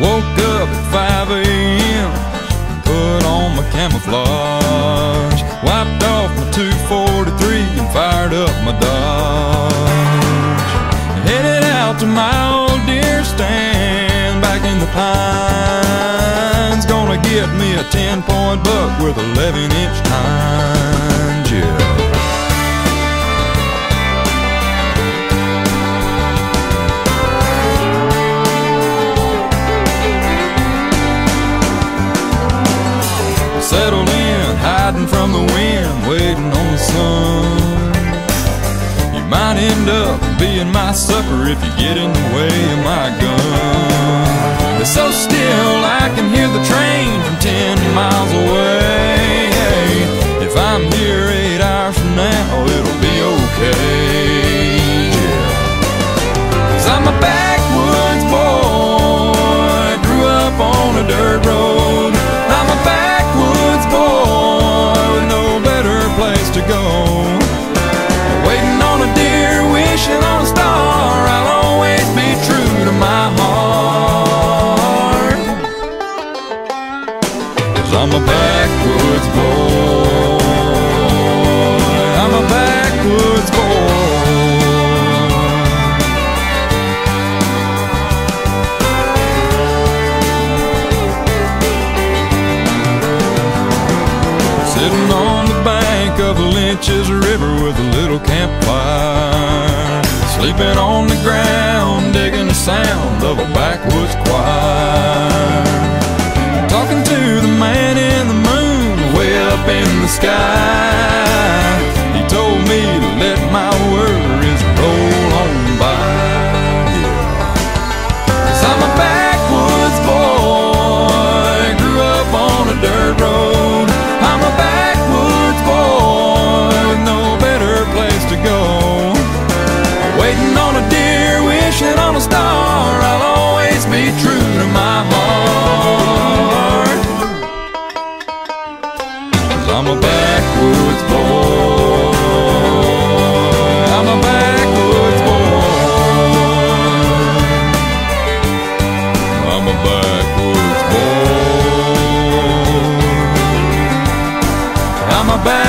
woke up at 5 a.m. Put on my camouflage Wiped off my 243 and fired up my Dodge Headed out to my old deer stand Back in the pines Gonna get me a 10-point buck with 11-inch tines Settled in, hiding from the wind, waiting on the sun. You might end up being my sucker if you get in the way of my gun. It's so still, I can hear the train a backwoods boy. I'm a backwoods boy. Sitting on the bank of Lynch's River with a little campfire. Sleeping on the ground, digging the sound of a backwoods choir. my back